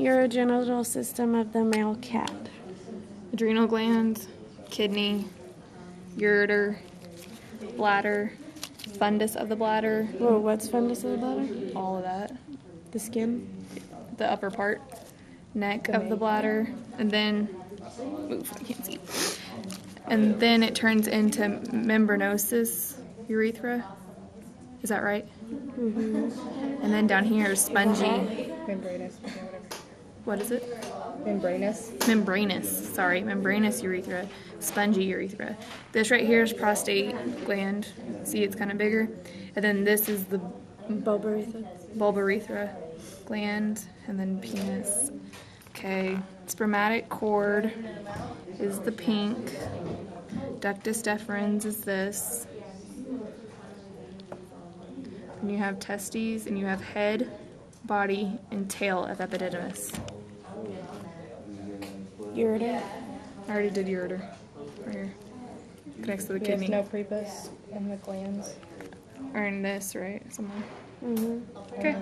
urogenital system of the male cat? Adrenal glands, kidney, ureter, bladder, fundus of the bladder, Whoa, what's fundus of the bladder? all of that. The skin? The upper part, neck of the bladder, and then move. I can't see. And then it turns into membranosus urethra. Is that right? Mm-hmm. And then down here is spongy. Membranous. whatever. What is it? Membranous. membranous, sorry, membranous urethra, spongy urethra. This right here is prostate gland. See, it's kind of bigger. And then this is the Bulbourethral. bulbourethral gland, and then penis. Okay, spermatic cord is the pink. Ductus deferens is this. And you have testes, and you have head, body, and tail of epididymis. Ureter. I already did ureter. Right here. Connects to the kidney. no prepuce in the glans. Or in this, right? Somewhere. Mm-hmm. Okay.